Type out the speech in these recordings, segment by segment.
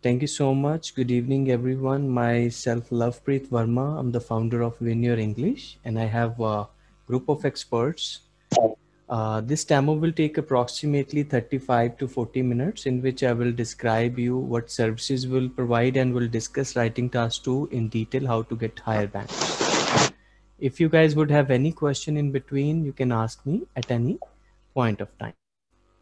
Thank you so much. Good evening, everyone. Myself, Lovepreet Verma. I'm the founder of Your English, and I have a group of experts. Uh, this demo will take approximately 35 to 40 minutes in which I will describe you what services will provide and will discuss writing task 2 in detail how to get higher bands. If you guys would have any question in between, you can ask me at any point of time.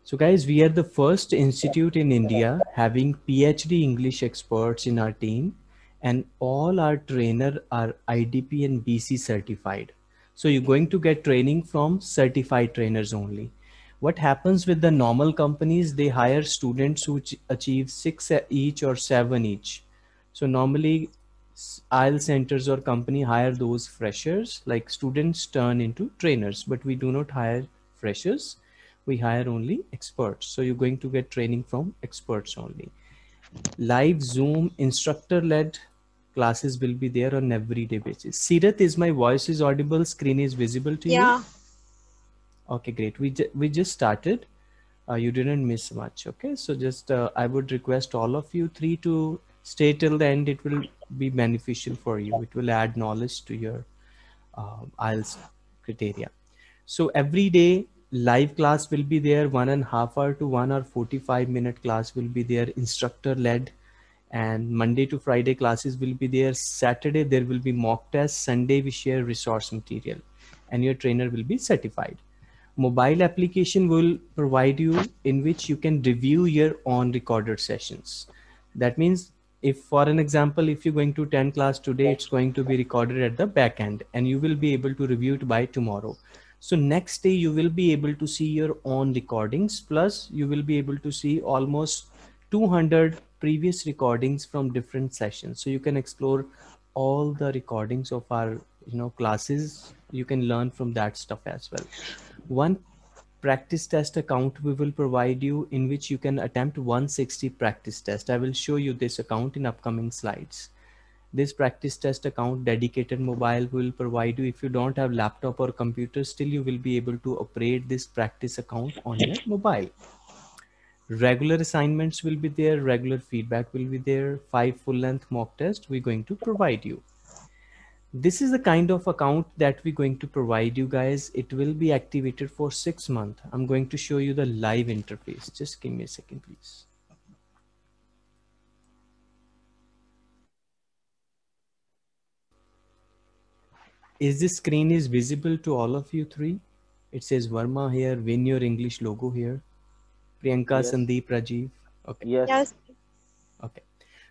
So guys, we are the first institute in India having PhD English experts in our team and all our trainer are IDP and BC certified. So you're going to get training from certified trainers only. What happens with the normal companies, they hire students who achieve six each or seven each. So normally IELTS centers or company hire those freshers like students turn into trainers, but we do not hire freshers we hire only experts. So you're going to get training from experts only. Live Zoom instructor led classes will be there on everyday basis. Sirat, is my voice is audible? Screen is visible to yeah. you? Yeah. Okay, great. We, ju we just started. Uh, you didn't miss much. Okay, so just uh, I would request all of you three to stay till the end. It will be beneficial for you. It will add knowledge to your uh, IELTS criteria. So every day live class will be there one and a half hour to one or 45 minute class will be there instructor led and monday to friday classes will be there. Saturday there will be mock tests sunday we share resource material and your trainer will be certified. Mobile application will provide you in which you can review your own recorded sessions. That means if for an example if you're going to 10 class today it's going to be recorded at the back end and you will be able to review it by tomorrow so next day you will be able to see your own recordings plus you will be able to see almost 200 previous recordings from different sessions. So you can explore all the recordings of our you know classes. You can learn from that stuff as well. One practice test account we will provide you in which you can attempt 160 practice test. I will show you this account in upcoming slides this practice test account dedicated mobile will provide you. If you don't have laptop or computer still you will be able to operate this practice account on your mobile. Regular assignments will be there regular feedback will be there five full length mock test we're going to provide you. This is the kind of account that we're going to provide you guys. It will be activated for six months. I'm going to show you the live interface. Just give me a second please is this screen is visible to all of you three? It says Verma here, win your English logo here. Priyanka, yes. Sandeep, Rajiv. Okay. Yes. yes. Okay.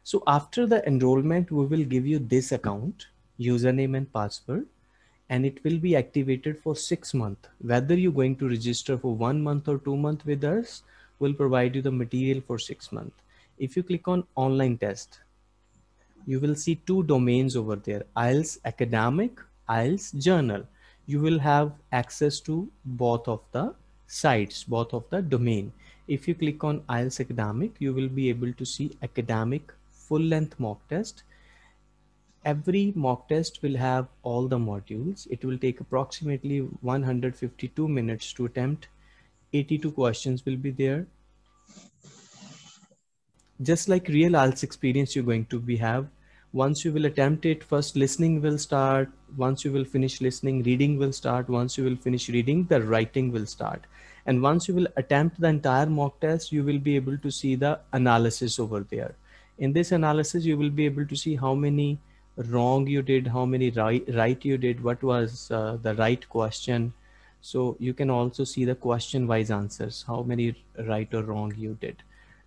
So after the enrollment, we will give you this account, username and password, and it will be activated for six months. Whether you're going to register for one month or two months with us, we'll provide you the material for six months. If you click on online test, you will see two domains over there, IELTS academic IELTS general. You will have access to both of the sites, both of the domain. If you click on IELTS academic, you will be able to see academic full length mock test. Every mock test will have all the modules. It will take approximately 152 minutes to attempt. 82 questions will be there. Just like real IELTS experience you're going to be have, once you will attempt it first listening will start once you will finish listening reading will start. Once you will finish reading the writing will start. And once you will attempt the entire mock test you will be able to see the analysis over there. In this analysis you will be able to see how many wrong you did how many right right you did what was uh, the right question. So you can also see the question wise answers how many right or wrong you did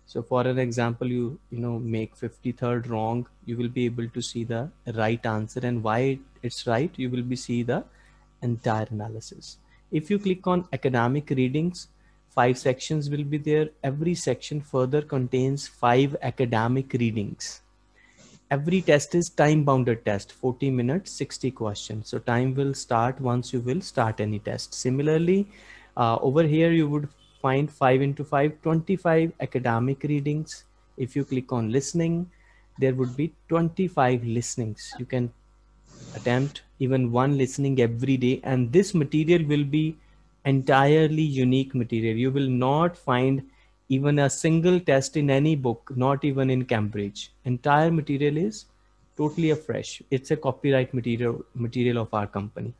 so for an example, you, you know, make 53rd wrong, you will be able to see the right answer and why it's right. You will be see the entire analysis. If you click on academic readings, five sections will be there. Every section further contains five academic readings. Every test is time bounded test, 40 minutes, 60 questions. So time will start once you will start any test. Similarly, uh, over here, you would find 5 into 5 25 academic readings if you click on listening there would be 25 listenings you can attempt even one listening every day and this material will be entirely unique material you will not find even a single test in any book, not even in Cambridge. Entire material is totally afresh. It's a copyright material material of our company.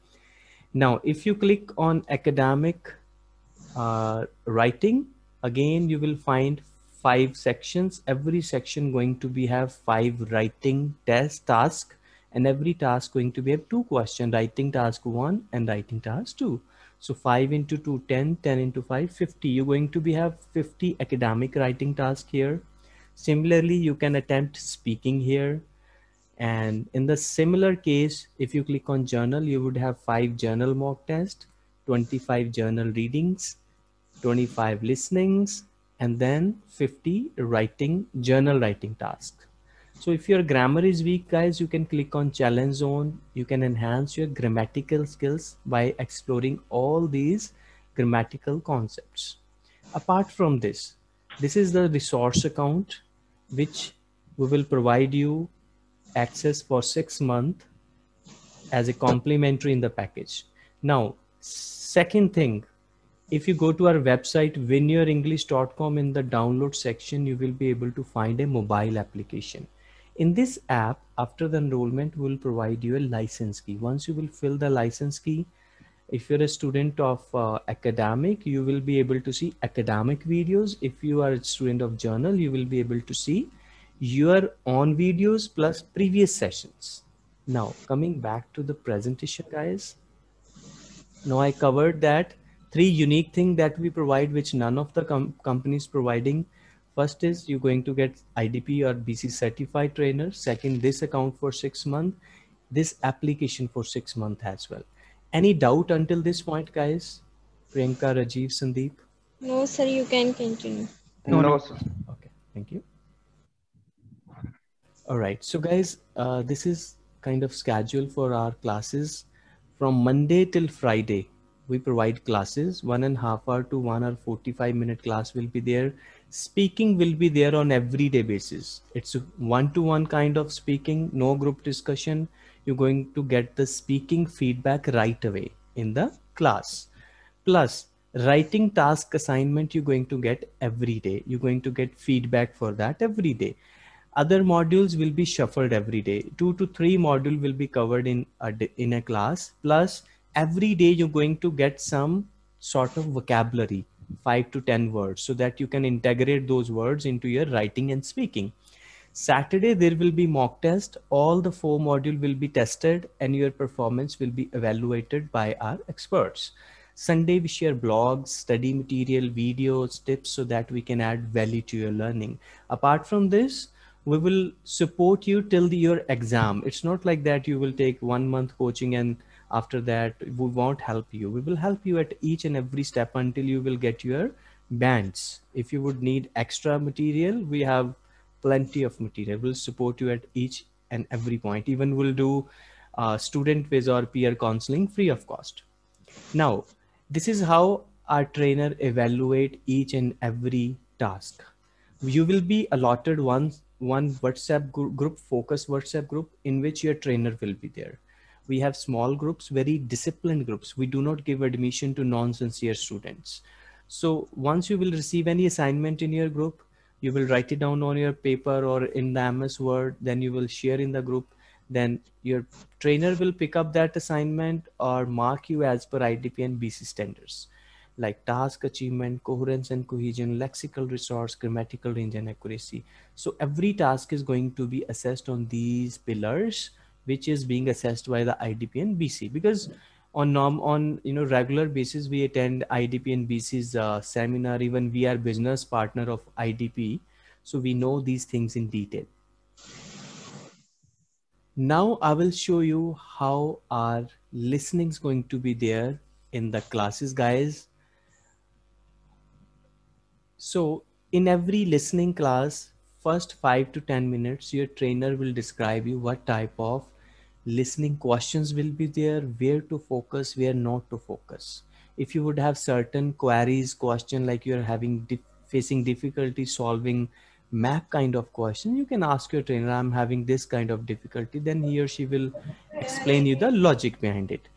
Now, if you click on academic uh, writing, again, you will find five sections. Every section going to be have five writing test task and every task going to be have two question writing task one and writing task two. So 5 into 2, 10, 10 into 5, 50. You're going to be have 50 academic writing task here. Similarly, you can attempt speaking here. And in the similar case, if you click on general, you would have five general mock test, 25 general readings, 25 listenings, and then 50 writing general writing tasks. So if your grammar is weak, guys, you can click on challenge zone. You can enhance your grammatical skills by exploring all these grammatical concepts. Apart from this, this is the resource account, which we will provide you access for six months as a complimentary in the package. Now, second thing, if you go to our website, winyourenglish.com in the download section, you will be able to find a mobile application in this app, after the enrollment, we'll provide you a license key. Once you will fill the license key, if you're a student of uh, academic, you will be able to see academic videos. If you are a student of general, you will be able to see your own videos plus previous sessions. Now, coming back to the presentation, guys. Now I covered that three unique thing that we provide, which none of the com companies providing First is you're going to get IDP or BC certified trainer. Second, this account for six months, this application for six months as well. Any doubt until this point, guys? Priyanka, Rajiv, Sandeep? No, sir, you can continue. No, no, sir. Okay, thank you. All right, so guys, uh, this is kind of schedule for our classes from Monday till Friday. We provide classes, one and a half hour to one hour, 45 minute class will be there. Speaking will be there on everyday basis. It's one-to-one kind of speaking no group discussion. You're going to get the speaking feedback right away in the class. Plus writing task assignment you're going to get every day. You're going to get feedback for that every day other modules will be shuffled every day two to three module will be covered in a in a class plus every day you're going to get some sort of vocabulary five to 10 words so that you can integrate those words into your writing and speaking. Saturday, there will be mock test. All the four module will be tested and your performance will be evaluated by our experts. Sunday, we share blogs, study material, videos, tips so that we can add value to your learning. Apart from this, we will support you till the, your exam. It's not like that you will take one month coaching and after that we won't help you. We will help you at each and every step until you will get your bands. If you would need extra material we have plenty of material. We'll support you at each and every point. Even we'll do uh, student quiz or peer counseling free of cost. Now this is how our trainer evaluate each and every task. You will be allotted one one whatsapp group focus whatsapp group in which your trainer will be there we have small groups, very disciplined groups. We do not give admission to non-sincere students. So once you will receive any assignment in your group, you will write it down on your paper or in the MS Word, then you will share in the group. Then your trainer will pick up that assignment or mark you as per IDP and BC standards like task achievement, coherence and cohesion, lexical resource, grammatical range and accuracy. So every task is going to be assessed on these pillars which is being assessed by the IDP and BC because on norm on you know regular basis we attend IDP and BC's uh, seminar even we are business partner of IDP so we know these things in detail. Now I will show you how our listening is going to be there in the classes guys. So in every listening class first 5 to 10 minutes your trainer will describe you what type of listening questions will be there where to focus where not to focus. If you would have certain queries question like you're having di facing difficulty solving map kind of question you can ask your trainer i'm having this kind of difficulty then he or she will explain you the logic behind it.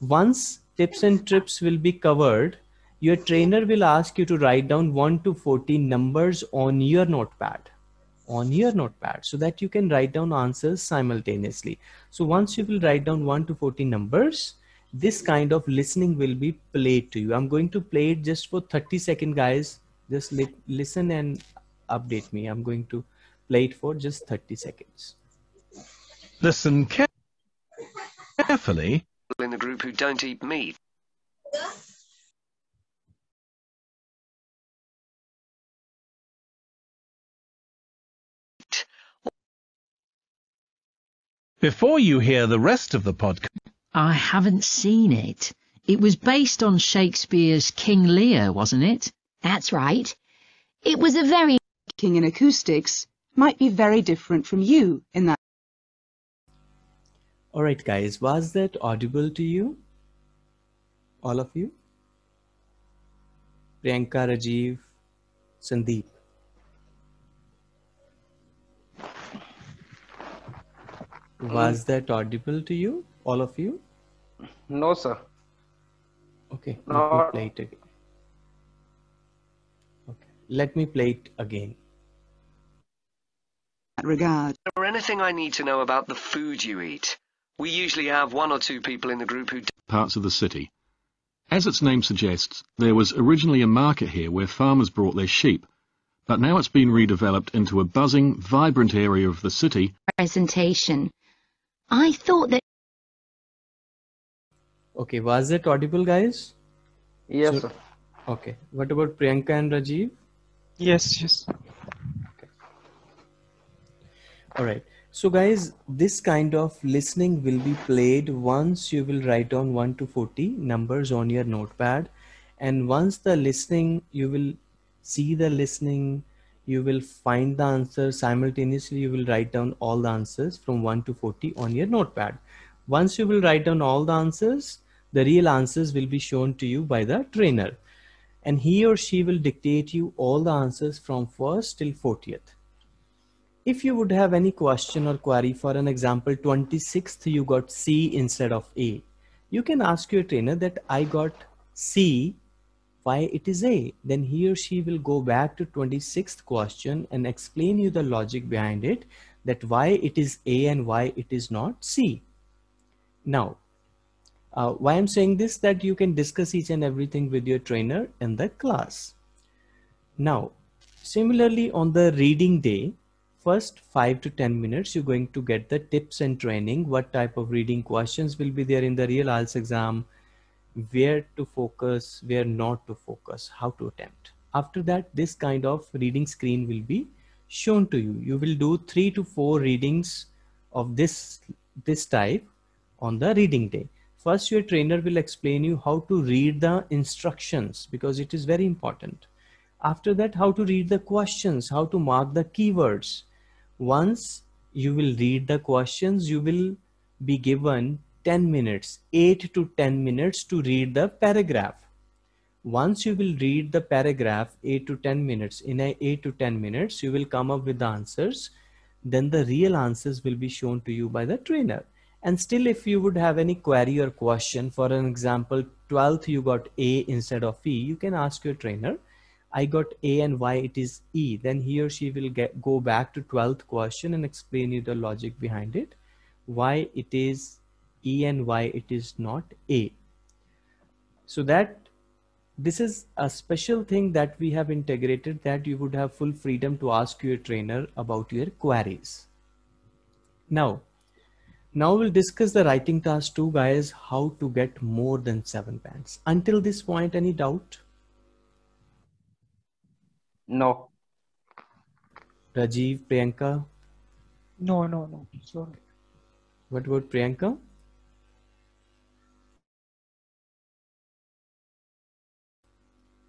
Once tips and trips will be covered your trainer will ask you to write down 1 to 14 numbers on your notepad on your notepad so that you can write down answers simultaneously. So once you will write down 1 to 14 numbers this kind of listening will be played to you. I'm going to play it just for 30 seconds guys. Just li listen and update me. I'm going to play it for just 30 seconds. Listen carefully. in the group who don't eat meat. Before you hear the rest of the podcast, I haven't seen it. It was based on Shakespeare's King Lear, wasn't it? That's right. It was a very King in acoustics might be very different from you in that all right guys was that audible to you all of you priyanka rajiv sandeep was hmm? that audible to you all of you No, sir. okay let me play it again okay let me play it again regard. Or anything I need to know about the food you eat. We usually have one or two people in the group who parts of the city. As its name suggests, there was originally a market here where farmers brought their sheep, but now it's been redeveloped into a buzzing, vibrant area of the city presentation. I thought that okay was it audible guys Yes, So- sir. okay what about priyanka and rajiv Yes, yes. Okay. All right. So guys, this kind of listening will be played once you will write down 1 to 40 numbers on your notepad. And once the listening, you will see the listening, you will find the answer simultaneously. You will write down all the answers from 1 to 40 on your notepad. Once you will write down all the answers, the real answers will be shown to you by the trainer. And he or she will dictate you all the answers from first till 40th if you would have any question or query for an example 26th you got c instead of a you can ask your trainer that i got c why it is a then he or she will go back to 26th question and explain you the logic behind it that why it is a and why it is not c. Now uh, why i'm saying this that you can discuss each and everything with your trainer in the class. Now similarly on the reading day first 5 to 10 minutes you're going to get the tips and training what type of reading questions will be there in the real IELTS exam where to focus where not to focus how to attempt. After that this kind of reading screen will be shown to you. You will do 3 to 4 readings of this this type on the reading day. First your trainer will explain you how to read the instructions because it is very important. After that how to read the questions how to mark the keywords. Once you will read the questions you will be given 10 minutes 8 to 10 minutes to read the paragraph. Once you will read the paragraph 8 to 10 minutes in a 8 to 10 minutes you will come up with the answers. Then the real answers will be shown to you by the trainer. And still if you would have any query or question for an example 12th you got a instead of e you can ask your trainer I got A and why it is E, then he or she will get go back to 12th question and explain you the logic behind it, why it is E and why it is not A. So that this is a special thing that we have integrated that you would have full freedom to ask your trainer about your queries. Now, now we'll discuss the writing task two guys, how to get more than seven bands. Until this point, any doubt? No. Rajiv, Priyanka, No, no, no. Sorry. what about Priyanka?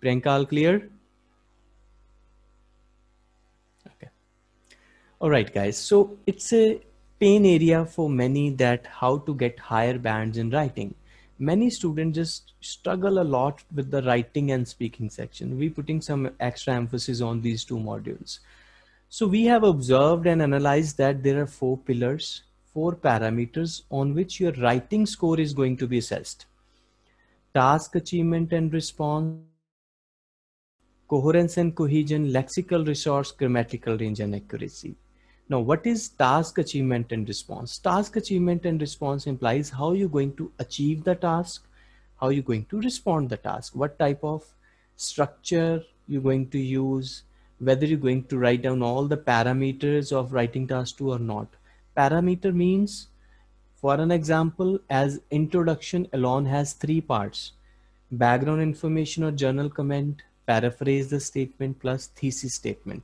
Priyanka, all clear? Okay. All right, guys. So it's a pain area for many that how to get higher bands in writing. Many students just struggle a lot with the writing and speaking section. We putting some extra emphasis on these two modules. So we have observed and analyzed that there are four pillars, four parameters on which your writing score is going to be assessed. Task achievement and response, coherence and cohesion, lexical resource, grammatical range and accuracy. Now, what is task achievement and response? Task achievement and response implies how you're going to achieve the task, how you're going to respond the task, what type of structure you're going to use, whether you're going to write down all the parameters of writing task two or not. Parameter means, for an example, as introduction alone has three parts, background information or general comment, paraphrase the statement plus thesis statement.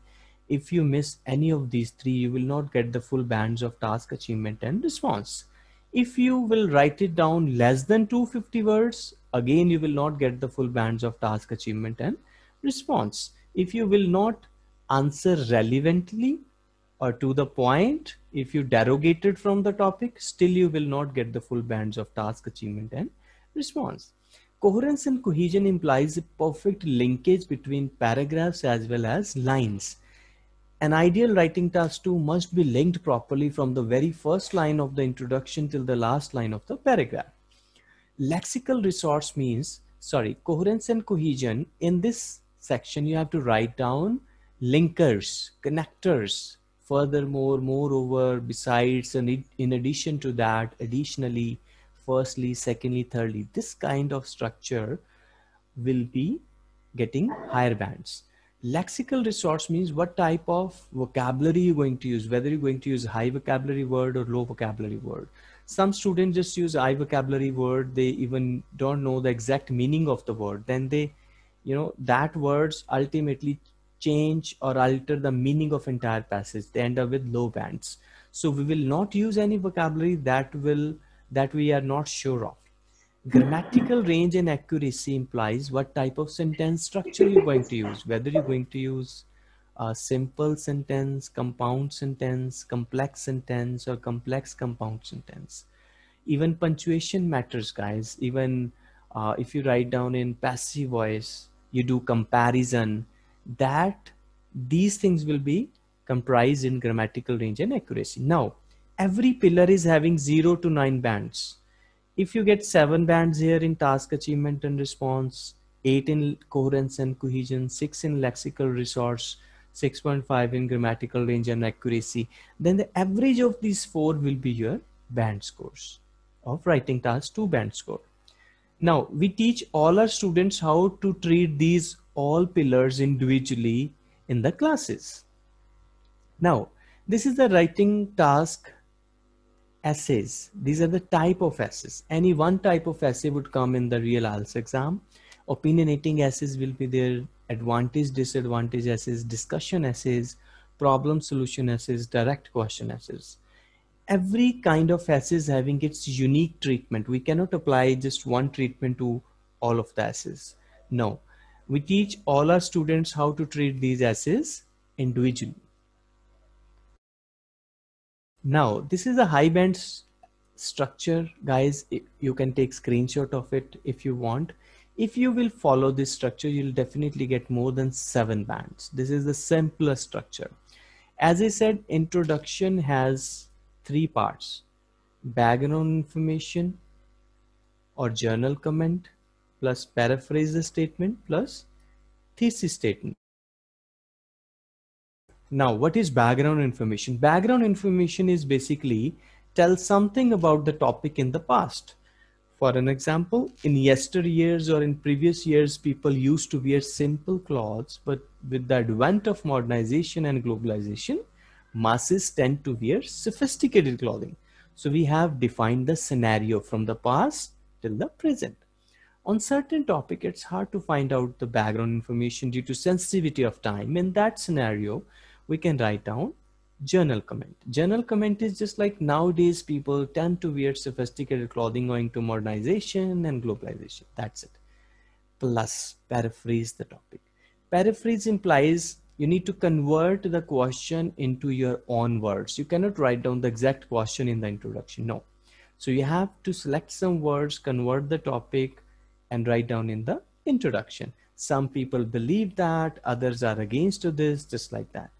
If you miss any of these three, you will not get the full bands of task achievement and response. If you will write it down less than 250 words, again, you will not get the full bands of task achievement and response. If you will not answer relevantly or to the point, if you derogated from the topic, still you will not get the full bands of task achievement and response. Coherence and cohesion implies a perfect linkage between paragraphs as well as lines. An ideal writing task two must be linked properly from the very first line of the introduction till the last line of the paragraph. Lexical resource means, sorry, coherence and cohesion. In this section, you have to write down linkers, connectors. Furthermore, moreover, besides, and in addition to that, additionally, firstly, secondly, thirdly, this kind of structure will be getting higher bands. Lexical resource means what type of vocabulary you're going to use, whether you're going to use high vocabulary word or low vocabulary word. Some students just use high vocabulary word. They even don't know the exact meaning of the word. Then they, you know, that words ultimately change or alter the meaning of entire passage. They end up with low bands. So we will not use any vocabulary that will that we are not sure of. Grammatical range and accuracy implies what type of sentence structure you're going to use, whether you're going to use a simple sentence, compound sentence, complex sentence, or complex compound sentence. Even punctuation matters, guys. Even uh, if you write down in passive voice, you do comparison, that these things will be comprised in grammatical range and accuracy. Now, every pillar is having zero to nine bands. If you get seven bands here in task achievement and response, eight in coherence and cohesion, six in lexical resource, 6.5 in grammatical range and accuracy, then the average of these four will be your band scores of writing task two band score. Now we teach all our students how to treat these all pillars individually in the classes. Now, this is the writing task essays. These are the type of essays. Any one type of essay would come in the real IELTS exam. Opinionating essays will be there, advantage, disadvantage essays, discussion essays, problem solution essays, direct question essays. Every kind of essays having its unique treatment. We cannot apply just one treatment to all of the essays. No, we teach all our students how to treat these essays individually. Now, this is a high band structure, guys. You can take screenshot of it if you want. If you will follow this structure, you'll definitely get more than seven bands. This is the simplest structure. As I said, introduction has three parts, background information or general comment, plus paraphrase the statement plus thesis statement. Now, what is background information? Background information is basically tell something about the topic in the past. For an example, in yesteryears or in previous years, people used to wear simple clothes, but with the advent of modernization and globalization, masses tend to wear sophisticated clothing. So we have defined the scenario from the past till the present on certain topic, it's hard to find out the background information due to sensitivity of time. In that scenario, we can write down general comment. General comment is just like nowadays people tend to wear sophisticated clothing owing to modernization and globalization. That's it. Plus paraphrase the topic. Paraphrase implies you need to convert the question into your own words. You cannot write down the exact question in the introduction. No. So you have to select some words, convert the topic, and write down in the introduction. Some people believe that, others are against to this, just like that.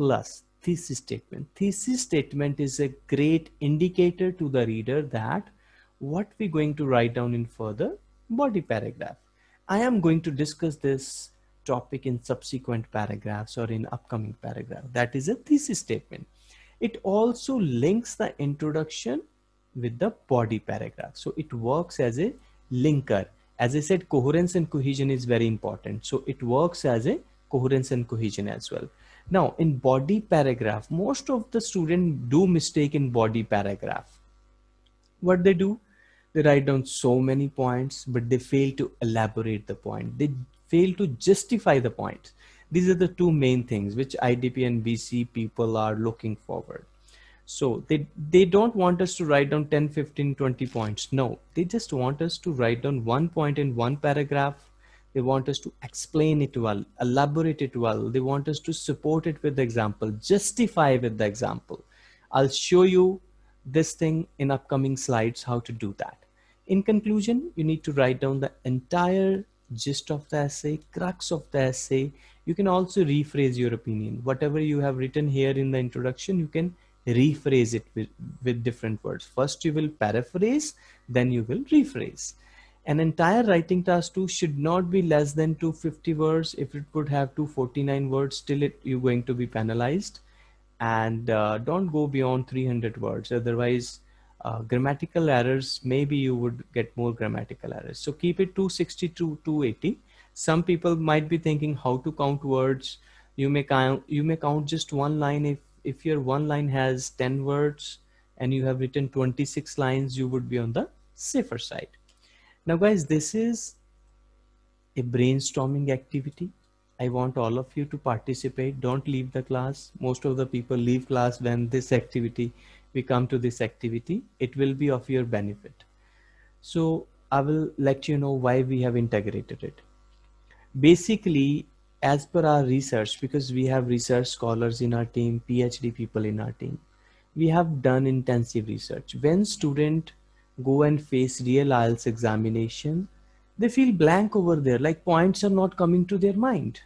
Plus thesis statement. Thesis statement is a great indicator to the reader that what we're going to write down in further body paragraph. I am going to discuss this topic in subsequent paragraphs or in upcoming paragraph. That is a thesis statement. It also links the introduction with the body paragraph. So it works as a linker. As I said, coherence and cohesion is very important. So it works as a coherence and cohesion as well. Now in body paragraph, most of the students do mistake in body paragraph. What they do? They write down so many points, but they fail to elaborate the point. They fail to justify the point. These are the two main things which IDP and BC people are looking forward. So they, they don't want us to write down 10, 15, 20 points. No, they just want us to write down one point in one paragraph. They want us to explain it well, elaborate it well. They want us to support it with the example, justify with the example. I'll show you this thing in upcoming slides, how to do that. In conclusion, you need to write down the entire gist of the essay, crux of the essay. You can also rephrase your opinion. Whatever you have written here in the introduction, you can rephrase it with, with different words. First, you will paraphrase, then you will rephrase. An entire writing task 2 should not be less than 250 words. If it would have 249 words, still it, you're going to be penalized. And uh, don't go beyond 300 words. Otherwise, uh, grammatical errors, maybe you would get more grammatical errors. So keep it 260 to 280. Some people might be thinking how to count words. You may count, you may count just one line if if your one line has 10 words and you have written 26 lines, you would be on the safer side. Now guys, this is a brainstorming activity. I want all of you to participate. Don't leave the class. Most of the people leave class when this activity, we come to this activity, it will be of your benefit. So I will let you know why we have integrated it. Basically, as per our research, because we have research scholars in our team, PhD people in our team, we have done intensive research. When student go and face real IELTS examination, they feel blank over there, like points are not coming to their mind.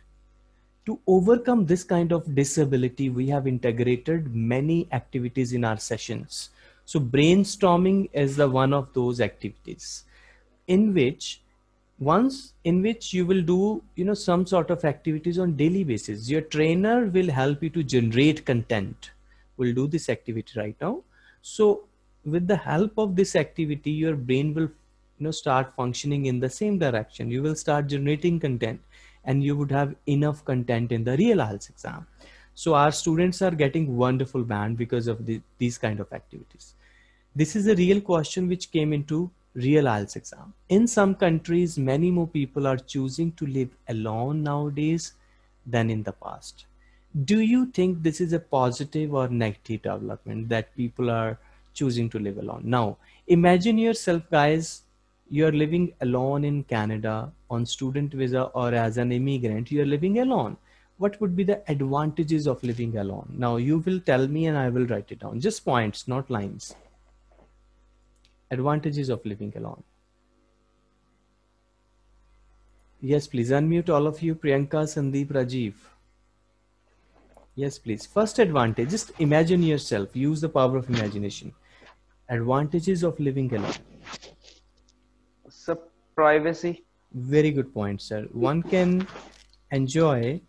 To overcome this kind of disability, we have integrated many activities in our sessions. So brainstorming is the one of those activities in which once in which you will do you know some sort of activities on daily basis your trainer will help you to generate content we'll do this activity right now so with the help of this activity your brain will you know start functioning in the same direction you will start generating content and you would have enough content in the real IELTS exam so our students are getting wonderful band because of the, these kind of activities this is a real question which came into real IELTS exam. In some countries, many more people are choosing to live alone nowadays than in the past. Do you think this is a positive or negative development that people are choosing to live alone? Now, imagine yourself, guys, you're living alone in Canada on student visa or as an immigrant, you're living alone. What would be the advantages of living alone? Now, you will tell me and I will write it down. Just points, not lines advantages of living alone. Yes, please unmute all of you, Priyanka, Sandeep, Rajiv. Yes, please. First advantage, just imagine yourself, use the power of imagination. Advantages of living alone. So privacy. Very good point, sir. One can enjoy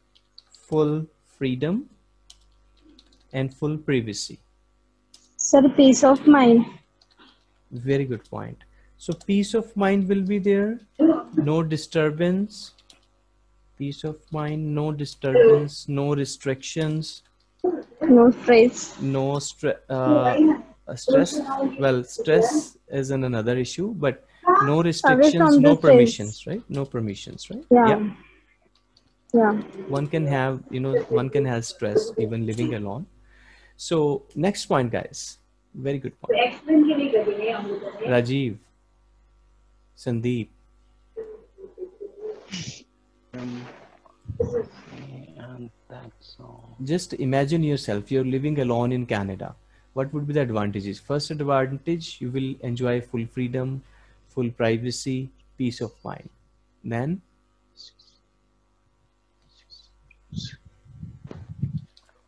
full freedom and full privacy. Sir, peace of mind. Very good point. So peace of mind will be there. No disturbance. Peace of mind, no disturbance, no restrictions. No stress. No stress. Uh, stress. Well, stress is an another issue, but no restrictions, no permissions, right? No permissions, right? Yeah. yeah. Yeah. One can have, you know, one can have stress even living alone. So next point, guys very good point. Rajiv, Sandeep. Um, Just imagine yourself, you're living alone in Canada. What would be the advantages? First advantage, you will enjoy full freedom, full privacy, peace of mind. Then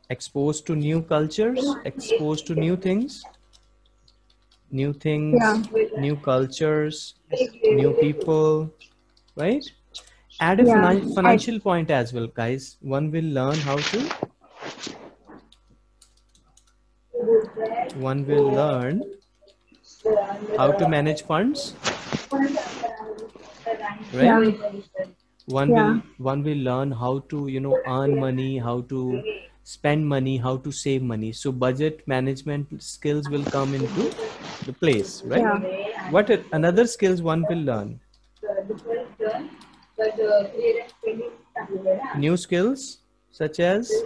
exposed to new cultures, exposed to new things new things, yeah. new cultures, new people, right? add a Yeah. finan- financial point as well guys one will learn how to one will learn how to manage funds right? One Yeah. will one will learn how to you know earn money how to spend money how to save money. So budget management skills will come into the place right? Yeah. what another skills one will learn? New skills such as?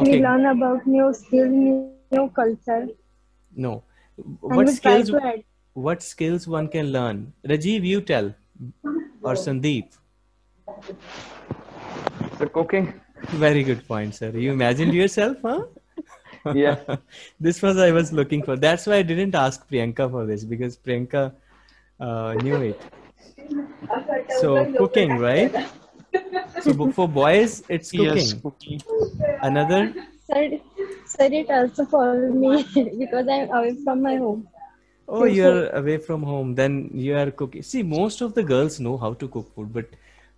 We learn about new skills, new, new culture, no. And what skills what skills one can learn? Rajiv you tell. Or sandeep. So cooking. very good point sir. You imagined yourself huh? Yeah. this was i was looking for. That's why i didn't ask priyanka for this because priyanka uh, knew it. So cooking right? So for boys it's cooking. Yes, cooking. another Sir, sir, it also for me because I'm away from my home. Oh, you're away from home, then you are cooking. See, most of the girls know how to cook food, but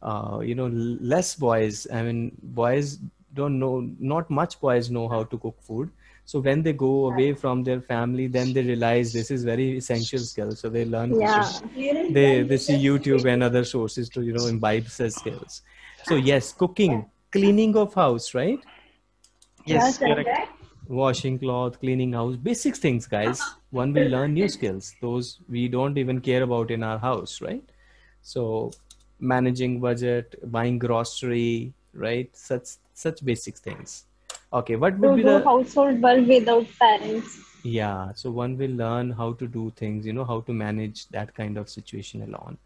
uh, you know, less boys. I mean, boys don't know, not much boys know how to cook food. So when they go away from their family, then they realize this is very essential skill. So they learn Yeah. They they see YouTube and other sources to you know imbibe such skills. So yes, cooking, cleaning of house, right? Yes, correct. washing cloth cleaning house basic things guys. One will learn new skills. Those we don't even care about in our house right? So managing budget buying grocery right? Such such basic things. Okay what To would be the household work without parents. yeah so one will learn how to do things you know how to manage that kind of situation alone.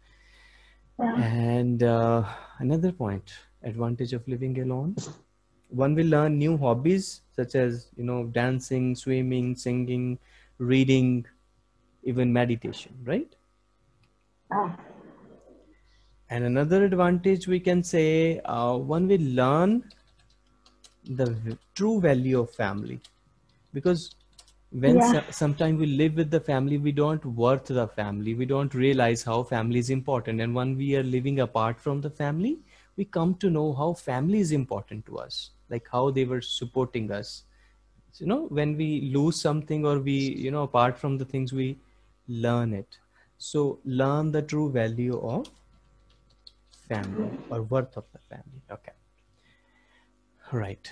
Yeah. and uh, another point advantage of living alone one will learn new hobbies such as you know dancing swimming singing reading even meditation right? And another advantage we can say uh, one will learn the true value of family. Because when Yeah. so- sometimes we live with the family we don't worth the family. We don't realize how family is important. And when we are living apart from the family we come to know how family is important to us like how they were supporting us. So, you know when we lose something or we you know apart from the things we learn it. So learn the true value of family or worth of the family. Okay. Right.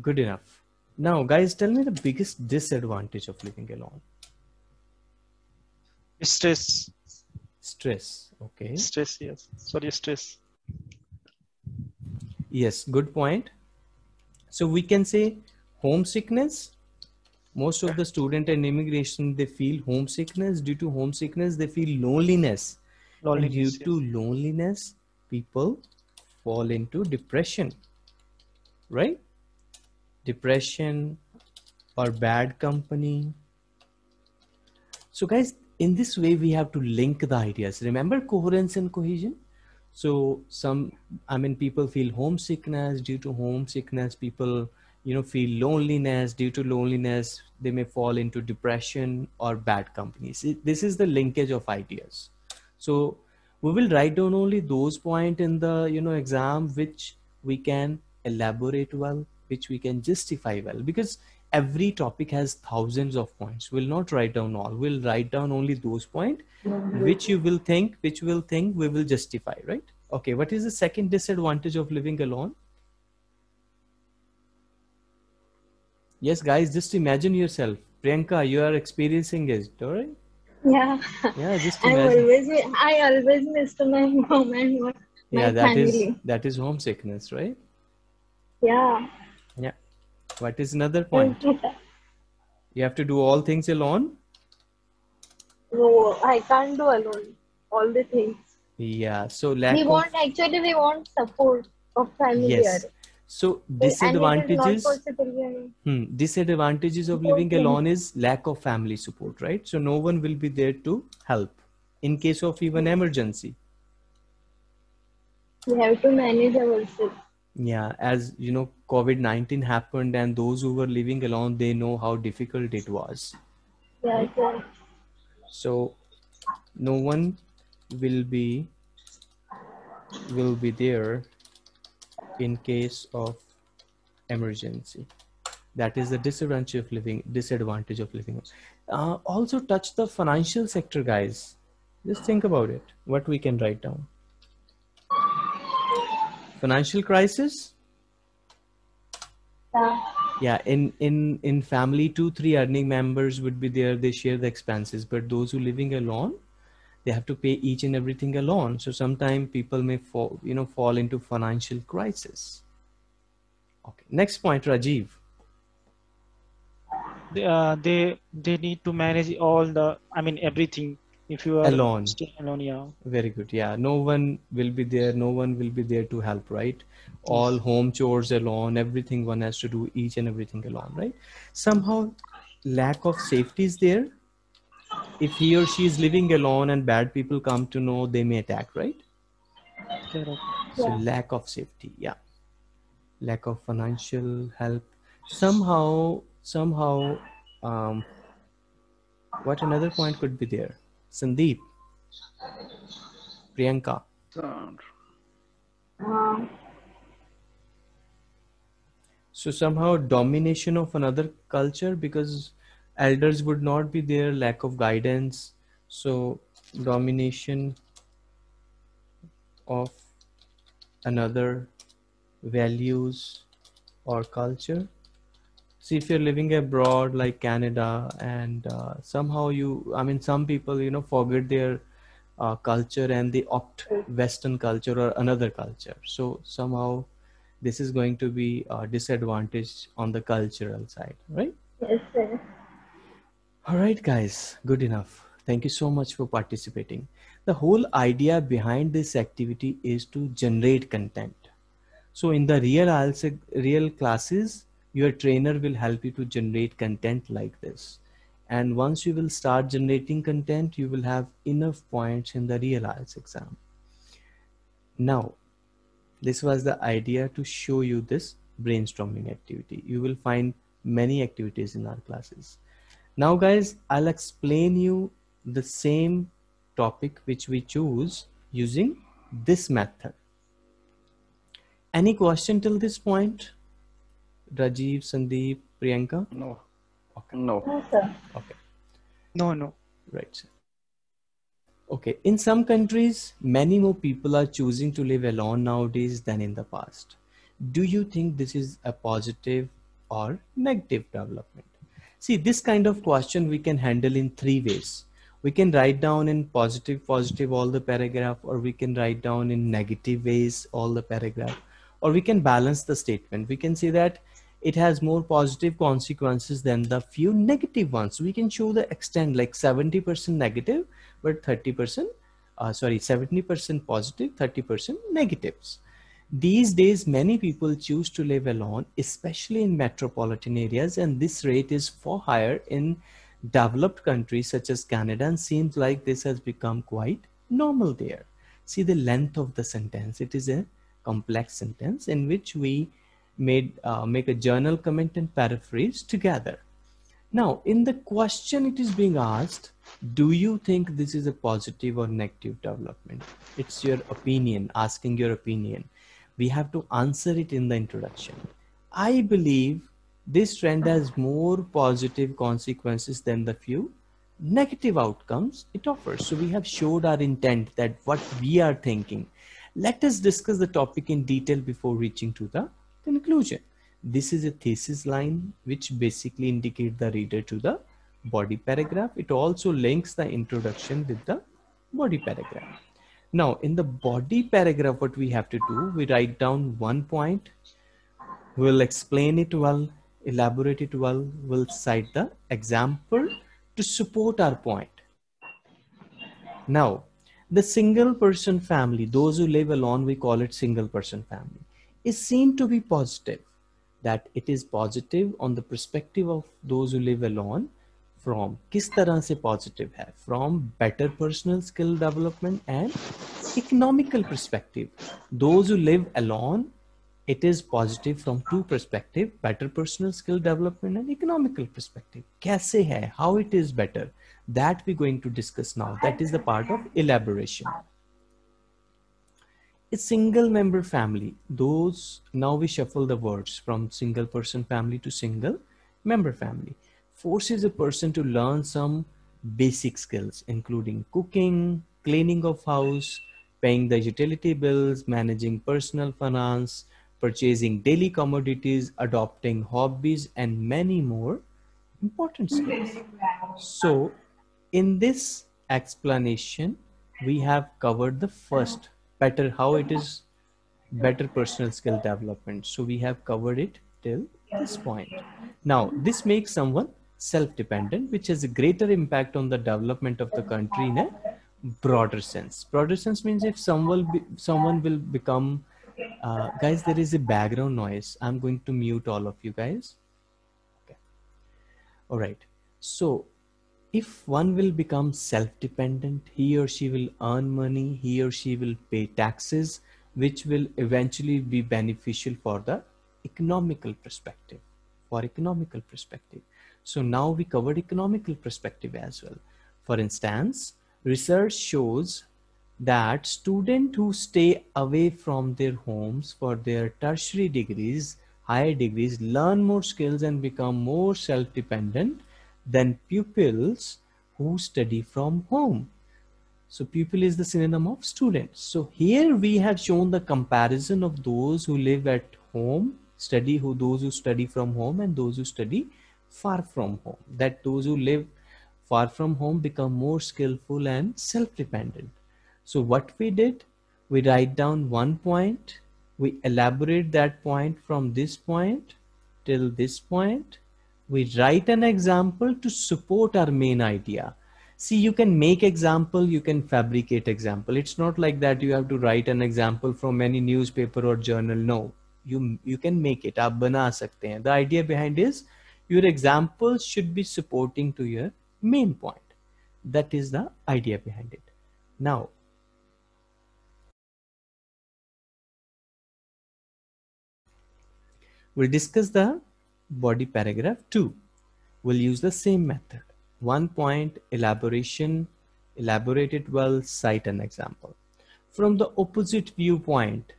Good enough. Now guys tell me the biggest disadvantage of living alone. Stress. stress. Okay. Stress, yes. Sorry, stress. yes good point so we can say homesickness most of the student and immigration they feel homesickness. Due to homesickness they feel loneliness. And Loneliness, due to loneliness people fall into depression right? Depression or bad company. So guys in this way we have to link the ideas. Remember coherence and cohesion so some i mean people feel homesickness due to homesickness. People you know feel loneliness due to loneliness. They may fall into depression or bad companies this is the linkage of ideas. So we will write down only those point in the you know exam which we can elaborate well which we can justify well. Because every topic has thousands of points. We'll not write down all. We'll write down only those point which you will think which will think we will justify right? Okay what is the second disadvantage of living alone? Yes guys just imagine yourself. Priyanka you are experiencing it all right? Yeah. yeah just I imagine. always I always missed my mom and my yeah that is family. that is homesickness right? Yeah. What is another point you have to do all things alone No, I can't do alone all the things. yeah so lack we of want actually we want support of family yes here. so And it is disadvantages not possible here. Hmm. Disadvantages of living alone is lack of family support, right? So no one will be there to help in case of even emergency. We have to manage ourselves. Yeah, as you know, COVID 19 happened, and those who were living alone, they know how difficult it was. Yeah, yeah. So no one will be will be there in case of emergency that is the disadvantage of living disadvantage of living uh, also touch the financial sector guys just think about it what we can write down financial crisis Yeah. yeah in in in family two three earning members would be there they share the expenses but those who living alone they have to pay each and everything alone so sometimes people may fall you know fall into financial crisis okay next point rajiv They, uh, they they need to manage all the I mean everything. If you are Alone. staying alone, yeah. very good yeah. No one will be there no one will be there to help right? All home chores alone everything one has to do each and everything alone right? Somehow lack of safety is there. If he or she is living alone and bad people come to know they may attack right? Correct. so lack of safety yeah. Lack of financial help. Somehow somehow um what another point could be there sandeep. Priyanka. So somehow domination of another culture because elders would not be there lack of guidance. So domination of another values or culture see if you're living abroad like canada and uh, somehow you i mean some people you know forget their uh, culture and they opt western culture or another culture so somehow this is going to be a disadvantage on the cultural side right yes, sir. all right, guys, good enough. Thank you so much for participating. The whole idea behind this activity is to generate content. So in the real real classes, your trainer will help you to generate content like this. And once you will start generating content, you will have enough points in the real IELTS exam. Now, this was the idea to show you this brainstorming activity. You will find many activities in our classes. Now guys, I'll explain you the same topic which we choose using this method. Any question till this point? Rajiv, Sandeep, Priyanka? No. Okay. No. No, sir. Okay. No, no. Right. sir. Okay. In some countries, many more people are choosing to live alone nowadays than in the past. Do you think this is a positive or negative development? See, this kind of question we can handle in three ways. We can write down in positive, positive all the paragraph, or we can write down in negative ways all the paragraph, or we can balance the statement. We can say that it has more positive consequences than the few negative ones. We can show the extent like 70% negative, but 30%, uh, sorry, 70% positive, 30% negatives. These days, many people choose to live alone, especially in metropolitan areas, and this rate is far higher in developed countries such as Canada, and seems like this has become quite normal there. See the length of the sentence. It is a complex sentence in which we made uh, make a general comment and paraphrase together. Now, in the question, it is being asked, do you think this is a positive or negative development? It's your opinion, asking your opinion. We have to answer it in the introduction. I believe this trend has more positive consequences than the few negative outcomes it offers. So we have showed our intent that what we are thinking. Let us discuss the topic in detail before reaching to the conclusion. This is a thesis line which basically indicate the reader to the body paragraph. It also links the introduction with the body paragraph. Now in the body paragraph, what we have to do, we write down one point, we'll explain it well, elaborate it well, we'll cite the example to support our point. Now, the single person family, those who live alone, we call it single person family, is seen to be positive. That it is positive on the perspective of those who live alone from किस तरह से positive है from better personal skill development and economical perspective. Those who live alone, it is positive from two perspective, better personal skill development and economical perspective. कैसे है, how it is better, that we're going to discuss now. That is the part of elaboration. a single member family those now we shuffle the words from single person family to single member family forces a person to learn some basic skills including cooking cleaning of house paying the utility bills managing personal finance purchasing daily commodities adopting hobbies and many more important skills. So in this explanation we have covered the first better how it is better personal skill development. So we have covered it till this point. Now this makes someone self-dependent which has a greater impact on the development of the country in a broader sense. Broader sense means if someone be, someone will become uh, guys there is a background noise. I'm going to mute all of you guys. Okay. All right. So if one will become self-dependent he or she will earn money he or she will pay taxes which will eventually be beneficial for the economical perspective for economical perspective. So now we covered economical perspective as well. For instance research shows that students who stay away from their homes for their tertiary degrees higher degrees learn more skills and become more self-dependent than pupils who study from home. So pupil is the synonym of student. So here we have shown the comparison of those who live at home, study who those who study from home and those who study far from home. That those who live far from home become more skillful and self-dependent. So what we did, we write down one point, we elaborate that point from this point till this point, we write an example to support our main idea. See you can make example you can fabricate example. It's not like that you have to write an example from any newspaper or journal. No you you can make it. Aap the idea behind is your example should be supporting to your main point. That is the idea behind it. Now we'll discuss the body paragraph 2 we'll use the same method. One point elaboration elaborate it well cite an example. From the opposite viewpoint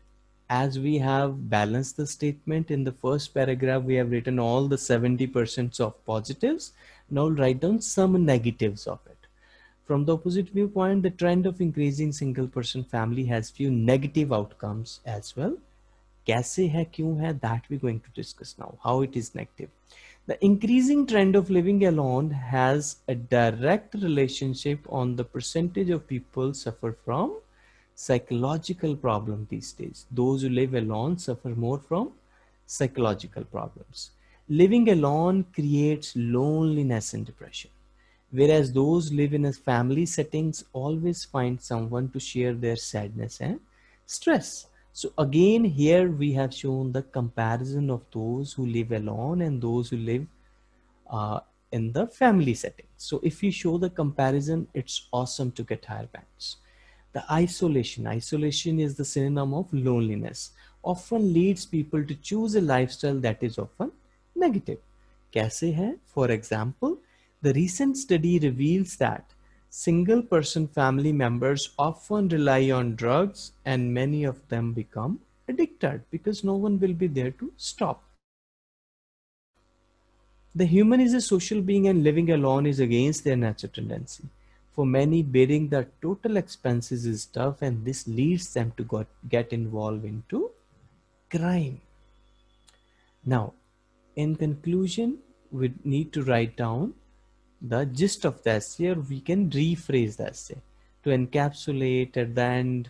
as we have balanced the statement in the first paragraph we have written all the 70 percent of positives. Now write down some negatives of it. From the opposite viewpoint the trend of increasing single person family has few negative outcomes as well कैसे है क्यों है that we're going to discuss now how it is negative the increasing trend of living alone has a direct relationship on the percentage of people suffer from psychological problem these days those who live alone suffer more from psychological problems living alone creates loneliness and depression whereas those live in a family settings always find someone to share their sadness and stress So again, here we have shown the comparison of those who live alone and those who live uh, in the family setting. So if you show the comparison, it's awesome to get higher bands. The isolation, isolation is the synonym of loneliness, often leads people to choose a lifestyle that is often negative. Kaise hai? For example, the recent study reveals that Single person family members often rely on drugs and many of them become addicted because no one will be there to stop. The human is a social being and living alone is against their natural tendency. For many, bearing the total expenses is tough and this leads them to got, get involved into crime. Now, in conclusion, we need to write down the gist of the essay or we can rephrase the essay to encapsulate at the end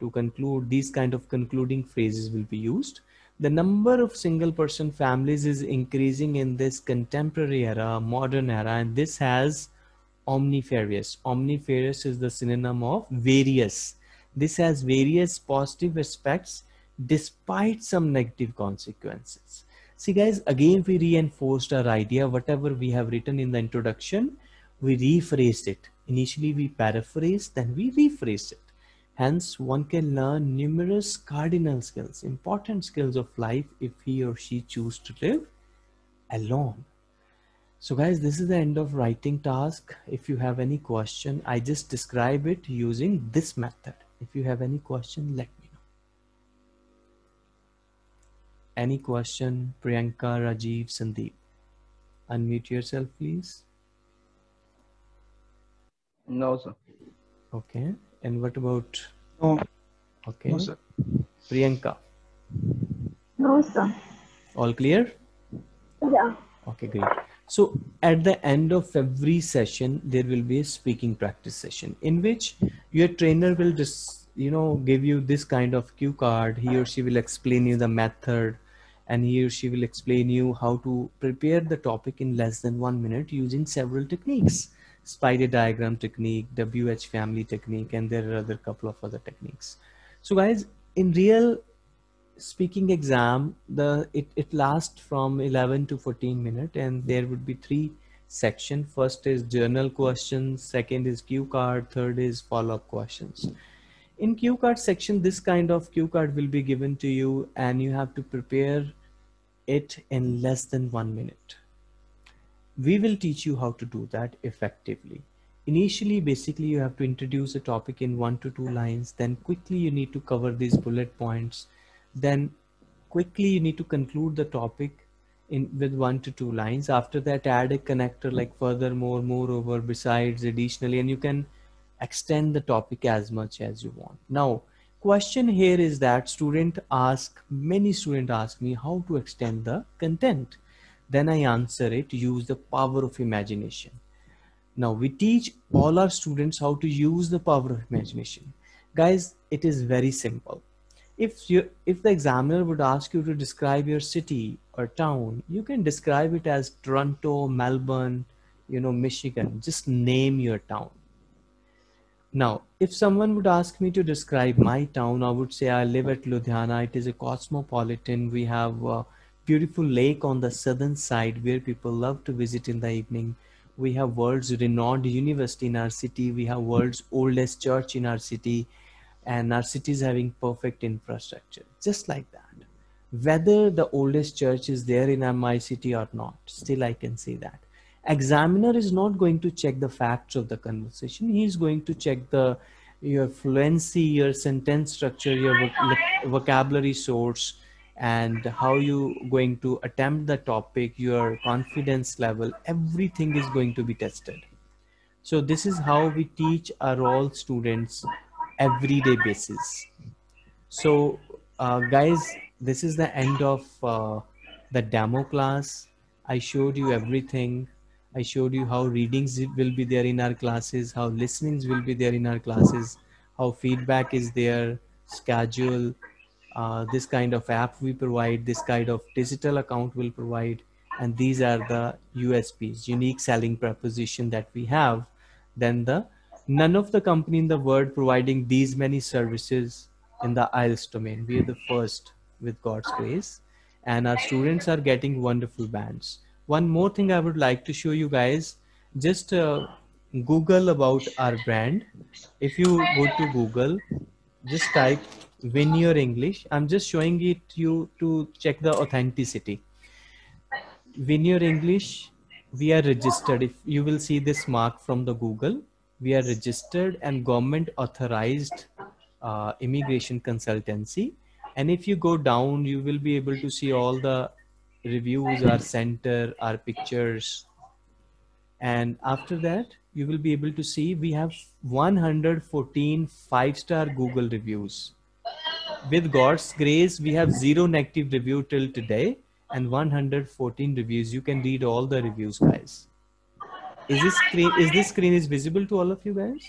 to conclude these kind of concluding phrases will be used. The number of single person families is increasing in this contemporary era modern era and this has omnifarious omnifarious is the synonym of various. This has various positive aspects despite some negative consequences See guys, again we reinforced our idea, whatever we have written in the introduction, we rephrased it. Initially we paraphrased, then we rephrased it. Hence, one can learn numerous cardinal skills, important skills of life if he or she choose to live alone. So guys, this is the end of writing task. If you have any question, I just describe it using this method. If you have any question, let me Any question? Priyanka, Rajiv, Sandeep. Unmute yourself, please. No, sir. Okay. And what about? No. Okay. No, sir. Priyanka. No, sir. All clear? Yeah. Okay, great. So at the end of every session, there will be a speaking practice session in which your trainer will just, you know, give you this kind of cue card. He or she will explain you the method and he or she will explain you how to prepare the topic in less than one minute using several techniques. Spider diagram technique, WH family technique, and there are other couple of other techniques. So guys, in real speaking exam the it, it lasts from 11 to 14 minute and there would be three section first is general questions second is cue card third is follow-up questions in cue card section this kind of cue card will be given to you and you have to prepare it in less than one minute. We will teach you how to do that effectively. Initially basically you have to introduce a topic in one to two lines then quickly you need to cover these bullet points then quickly you need to conclude the topic in with one to two lines. After that add a connector like furthermore moreover besides additionally and you can extend the topic as much as you want. Now question here is that student ask many student ask me how to extend the content. Then i answer it use the power of imagination. Now we teach all our students how to use the power of imagination. Guys it is very simple. If you if the examiner would ask you to describe your city or town you can describe it as toronto melbourne you know michigan. Just name your town now if someone would ask me to describe my town i would say i live at ludhiana. It is a cosmopolitan. We have a beautiful lake on the southern side where people love to visit in the evening. We have world's renowned university in our city. We have world's oldest church in our city. And our city is having perfect infrastructure just like that. Whether the oldest church is there in my city or not still i can say that examiner is not going to check the facts of the conversation. He is going to check the your fluency your sentence structure your voc- vocabulary source and how you going to attempt the topic your confidence level everything is going to be tested. So this is how we teach our all students everyday basis. So uh, guys this is the end of uh, the demo class. I showed you everything i showed you how readings will be there in our classes how listenings will be there in our classes how feedback is there schedule uh, this kind of app we provide this kind of digital account will provide and these are the usps unique selling proposition that we have then the none of the company in the world providing these many services in the IELTS domain. We are the first with God's grace and our students are getting wonderful bands. One more thing I would like to show you guys, just uh, Google about our brand. If you go to Google, just type your English. I'm just showing it you to check the authenticity. Your English, we are registered. If you will see this mark from the Google, we are registered and government authorized uh, immigration consultancy and if you go down you will be able to see all the reviews our center our pictures and after that you will be able to see we have 114 five star google reviews with god's grace we have zero negative review till today and 114 reviews you can read all the reviews guys is this screen is this screen is visible to all of you guys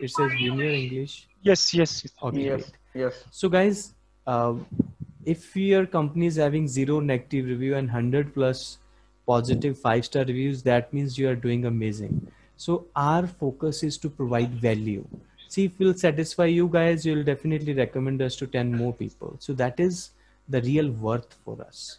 it says junior english Yes, yes. okay Yes. great. Yes. so guys uh, if your company is having zero negative review and 100 plus positive five star reviews that means you are doing amazing. So our focus is to provide value. See if we'll satisfy you guys you'll definitely recommend us to 10 more people. So that is the real worth for us